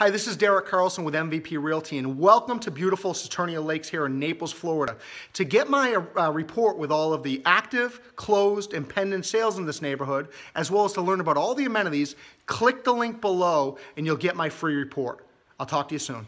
Hi, this is Derek Carlson with MVP Realty and welcome to beautiful Saturnia Lakes here in Naples, Florida. To get my uh, report with all of the active, closed, and pending sales in this neighborhood, as well as to learn about all the amenities, click the link below and you'll get my free report. I'll talk to you soon.